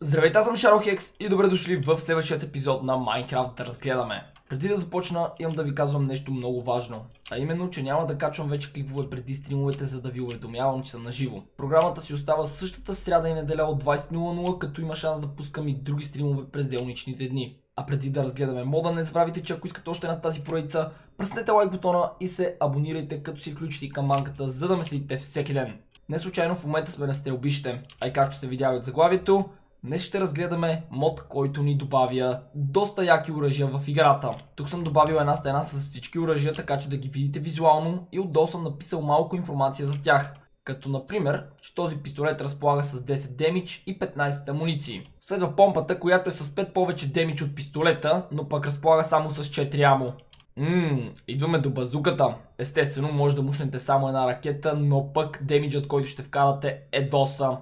Здравейте, аз съм Шарохекс и добре дошли в следващият епизод на Minecraft да разгледаме. Преди да започна, имам да ви казвам нещо много важно. А именно, че няма да качвам вече клипове преди стримовете, за да ви уведомявам, че съм на живо. Програмата си остава същата сряда и неделя от 20.00, като има шанс да пускам и други стримове през делничните дни. А преди да разгледаме мода, не забравяйте, че ако искате още на тази проекта, пръснете лайк бутона и се абонирайте, като си включите и камбанката, за да ме следите всеки ден. Не случайно в момента сме на стрелбище, а и както сте видяли от заглавието, Днес ще разгледаме мод, който ни добавя доста яки оръжия в играта. Тук съм добавил една стена с всички оръжия, така че да ги видите визуално и отдолу съм написал малко информация за тях. Като например, че този пистолет разполага с 10 демидж и 15 амуниции. Следва помпата, която е с 5 повече демидж от пистолета, но пък разполага само с 4 амо. Ммм, идваме до базуката. Естествено, може да мушнете само една ракета, но пък демиджът, който ще вкарате е доста.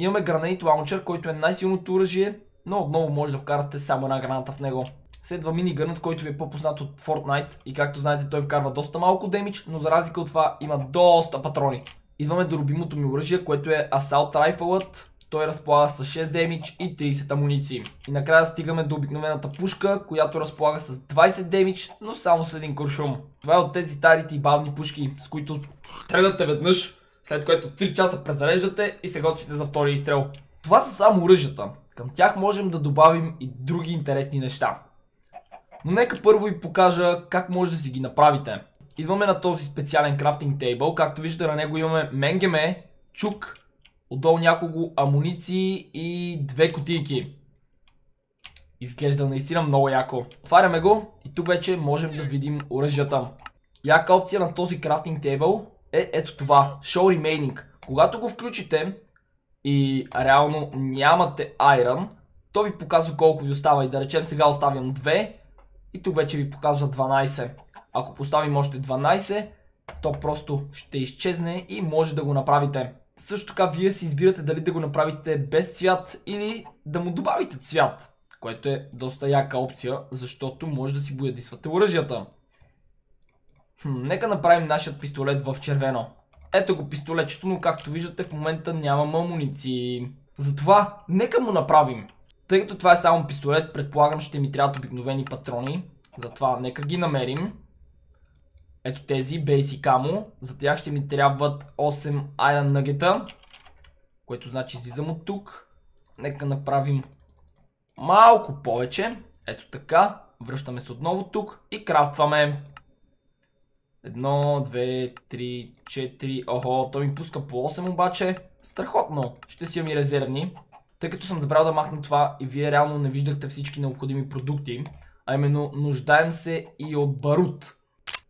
Имаме Granate Launcher, който е най-силното оръжие, но отново може да вкарате само една граната в него. Следва минигънът, който ви е по-познат от Fortnite и както знаете той вкарва доста малко демидж, но за разлика от това има доста патрони. Идваме до любимото ми оръжие, което е Assault Rifle. Той разполага с 6 демидж и 30 амуниции. И накрая стигаме до обикновената пушка, която разполага с 20 демидж, но само с един куршум. Това е от тези старите и бавни пушки, с които стреляте веднъж след което 3 часа презареждате и се готвите за втори изстрел. Това са само оръжията. Към тях можем да добавим и други интересни неща. Но нека първо ви покажа как може да си ги направите. Идваме на този специален крафтинг тейбъл. Както виждате на него имаме менгеме, чук, отдолу няколко амуниции и две кутийки. Изглежда наистина много яко. Отваряме го и тук вече можем да видим оръжията. Яка опция на този крафтинг тейбъл е ето това. Show Remaining. Когато го включите и реално нямате Iron, то ви показва колко ви остава и да речем сега оставям 2 и тук вече ви показва 12. Ако поставим още 12, то просто ще изчезне и може да го направите. Също така вие си избирате дали да го направите без цвят или да му добавите цвят, което е доста яка опция, защото може да си боядисвате оръжията. Нека направим нашият пистолет в червено. Ето го пистолетчето, но както виждате в момента нямам амуниции. Затова нека му направим. Тъй като това е само пистолет, предполагам ще ми трябват обикновени патрони. Затова нека ги намерим. Ето тези, Basic Ammo. За тях ще ми трябват 8 Iron Nugget. Което значи излизам от тук. Нека направим малко повече. Ето така. Връщаме се отново тук и крафтваме. Едно, две, три, четири. Охо, той ми пуска по 8 обаче. Страхотно. Ще си имам и резервни. Тъй като съм забрал да махна това и вие реално не виждахте всички необходими продукти, а именно нуждаем се и от барут.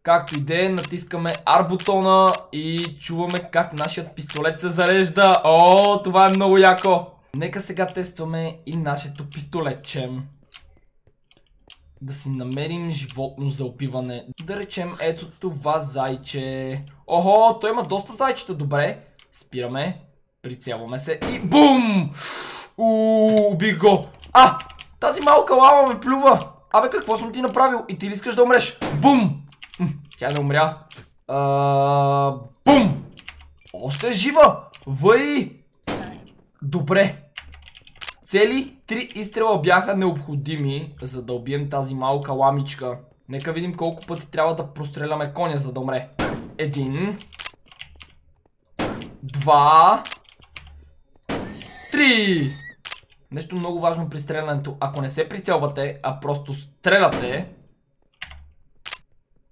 Както и да е, натискаме R бутона и чуваме как нашият пистолет се зарежда. О, това е много яко! Нека сега тестваме и нашето пистолетче да си намерим животно за опиване. Да речем ето това зайче. Охо, той има доста зайчета, добре. Спираме, прицелваме се и бум! Ууу, убих го. А, тази малка лава ме плюва. Абе, какво съм ти направил? И ти ли искаш да умреш? Бум! Тя не умря. А, бум! Още е жива! Въй! Добре. Цели три изстрела бяха необходими, за да убием тази малка ламичка. Нека видим колко пъти трябва да простреляме коня, за да умре. Един. Два. Три. Нещо много важно при стрелянето. Ако не се прицелвате, а просто стреляте,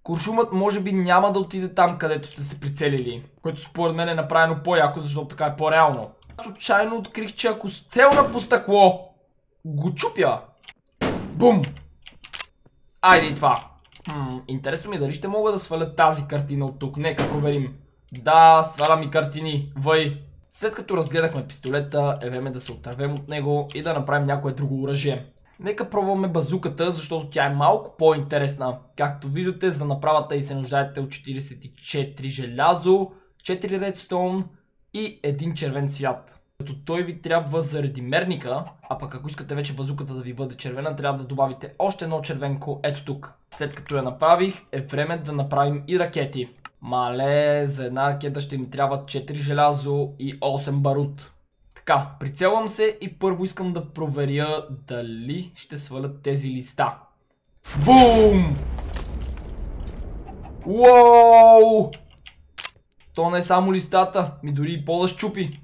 куршумът може би няма да отиде там, където сте се прицелили. Което според мен е направено по-яко, защото така е по-реално. Случайно открих, че ако стрелна по стъкло, го чупя. Бум! Айде и това. Хм, интересно ми е дали ще мога да сваля тази картина от тук. Нека проверим. Да, сваля ми картини. Въй. След като разгледахме пистолета, е време да се отървем от него и да направим някое друго оръжие. Нека пробваме базуката, защото тя е малко по-интересна. Както виждате, за да направата и се нуждаете от 44 желязо, 4 редстоун, и един червен цвят. Като той ви трябва заради мерника, а пък ако искате вече базуката да ви бъде червена, трябва да добавите още едно червенко ето тук. След като я направих, е време да направим и ракети. Мале, за една ракета ще ми трябва 4 желязо и 8 барут. Така, прицелвам се и първо искам да проверя дали ще свалят тези листа. Бум! Уоу! То не е само листата, ми дори и пола щупи.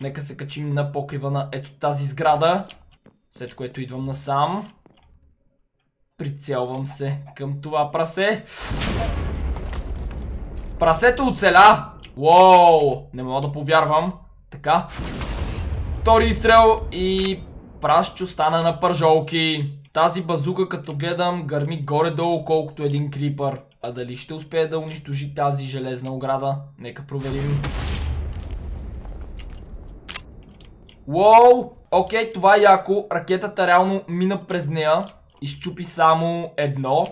Нека се качим на покрива на ето тази сграда. След което идвам насам. Прицелвам се към това прасе. Прасето оцеля! Уоу! Не мога да повярвам. Така. Втори изстрел и прашчо стана на пържолки. Тази базука като гледам гърми горе-долу колкото един крипър. А дали ще успее да унищожи тази железна ограда? Нека проверим. Уоу! Окей, това е яко. Ракетата реално мина през нея. Изчупи само едно.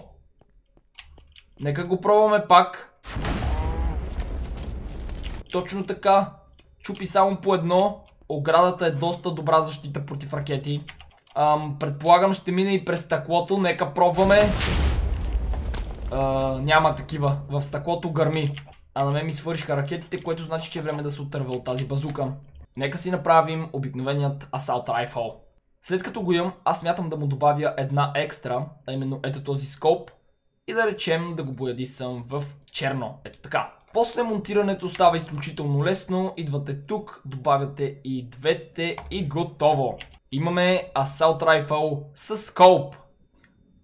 Нека го пробваме пак. Точно така. Чупи само по едно. Оградата е доста добра защита против ракети. Ам, предполагам ще мине и през стъклото. Нека пробваме. А, няма такива. В стъклото гърми. А на мен ми свършиха ракетите, което значи, че е време да се отърва от тази базука. Нека си направим обикновеният Assault Rifle. След като го имам, аз смятам да му добавя една екстра, а именно ето този скоп и да речем да го боядисам в черно. Ето така. После монтирането става изключително лесно. Идвате тук, добавяте и двете и готово. Имаме Assault Rifle с скоп,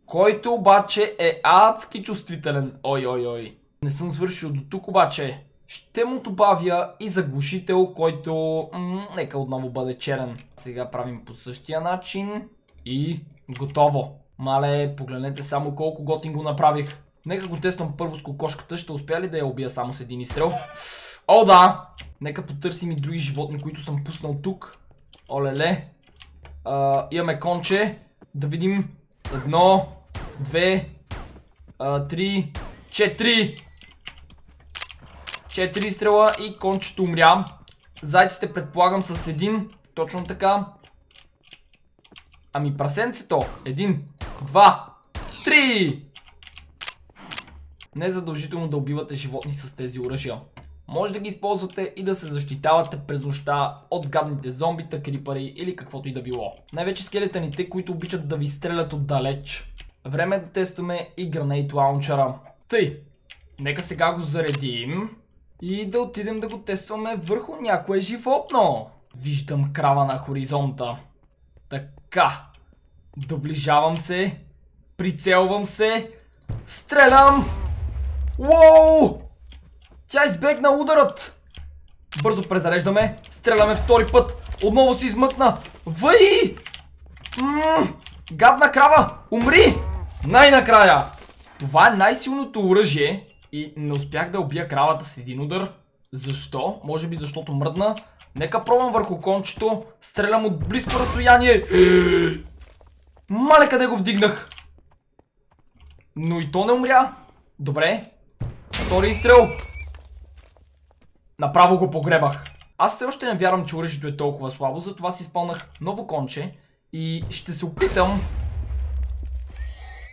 който обаче е адски чувствителен. Ой, ой, ой. Не съм свършил до тук обаче. Ще му добавя и заглушител, който нека отново бъде черен. Сега правим по същия начин и готово. Мале, погледнете само колко готин го направих. Нека го тествам първо с кокошката, ще успя ли да я убия само с един изстрел? О, да! Нека потърсим и други животни, които съм пуснал тук. Олеле. А, имаме конче. Да видим. Едно, две, три, четири. Четири стрела и кончето умря. Зайците предполагам с един. Точно така. Ами прасенцето. Един, два, три. Не е задължително да убивате животни с тези оръжия. Може да ги използвате и да се защитавате през нощта от гадните зомбита, крипари или каквото и да било. Най-вече скелетаните, които обичат да ви стрелят отдалеч. Време е да тестваме и гранейт лаунчера. Тъй, нека сега го заредим и да отидем да го тестваме върху някое животно. Виждам крава на хоризонта. Така. Доближавам се. Прицелвам се. Стрелям. Уоу! Тя избегна ударът. Бързо презареждаме. Стреляме втори път. Отново се измъкна. Въй! гадна крава! Умри! Най-накрая! Това е най-силното оръжие и не успях да убия кравата с един удар. Защо? Може би защото мръдна. Нека пробвам върху кончето. Стрелям от близко разстояние. Мале къде го вдигнах. Но и то не умря. Добре. Втори изстрел. Направо го погребах. Аз все още не вярвам, че оръжието е толкова слабо, затова си изпълнах ново конче и ще се опитам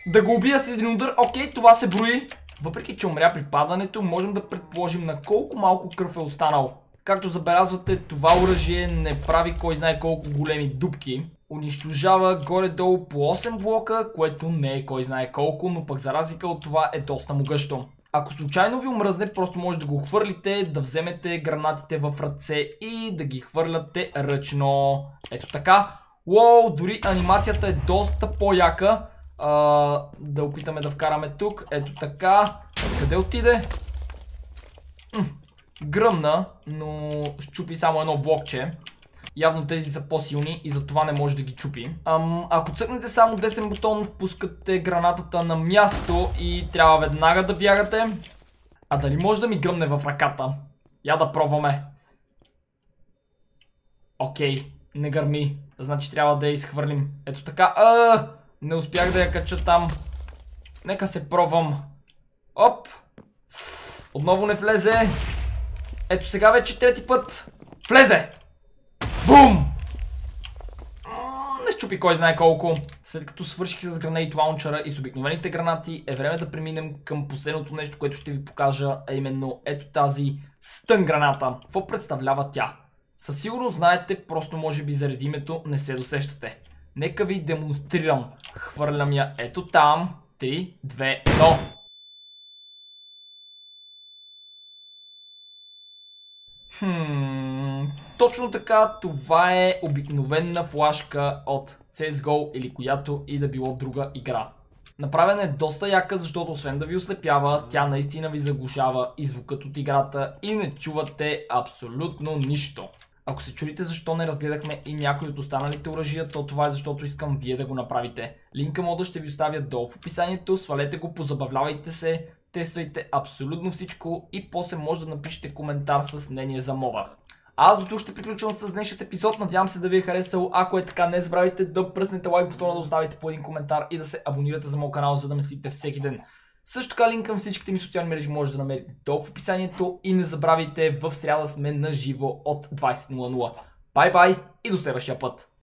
да го убия с един удар. Окей, това се брои. Въпреки, че умря при падането, можем да предположим на колко малко кръв е останал. Както забелязвате, това оръжие не прави кой знае колко големи дупки. Унищожава горе-долу по 8 блока, което не е кой знае колко, но пък за разлика от това е доста могъщо. Ако случайно ви омръзне, просто може да го хвърлите, да вземете гранатите в ръце и да ги хвърляте ръчно. Ето така. Уоу, дори анимацията е доста по-яка. Да опитаме да вкараме тук. Ето така. Къде отиде? гръмна, но щупи само едно блокче. Явно тези са по-силни и затова не може да ги чупи. Ам, ако цъкнете само десен бутон, пускате гранатата на място и трябва веднага да бягате. А дали може да ми гръмне в ръката? Я да пробваме. Окей, не гърми. Значи трябва да я изхвърлим. Ето така. А, не успях да я кача там. Нека се пробвам. Оп! Отново не влезе. Ето сега вече трети път. Влезе! Бум! Не щупи кой знае колко. След като свърших с гранейт лаунчера и с обикновените гранати, е време да преминем към последното нещо, което ще ви покажа, а именно ето тази стън граната. Какво представлява тя? Със сигурност знаете, просто може би заради името не се досещате. Нека ви демонстрирам. Хвърлям я ето там. 3, 2, 1. Хм, точно така, това е обикновена флашка от CSGO или която и да било друга игра. Направена е доста яка, защото освен да ви ослепява, тя наистина ви заглушава и звукът от играта и не чувате абсолютно нищо. Ако се чудите защо не разгледахме и някои от останалите оръжия, то това е защото искам вие да го направите. Линка мода ще ви оставя долу в описанието, свалете го, позабавлявайте се, тествайте абсолютно всичко и после може да напишете коментар с мнение за мода. Аз до тук ще приключвам с днешният епизод. Надявам се да ви е харесал. Ако е така, не забравяйте да пръснете лайк бутона, да оставите по един коментар и да се абонирате за моят канал, за да ме следите всеки ден. Също така линк към всичките ми социални мрежи може да намерите долу в описанието и не забравяйте в сряда сме на живо от 20.00. Бай бай и до следващия път!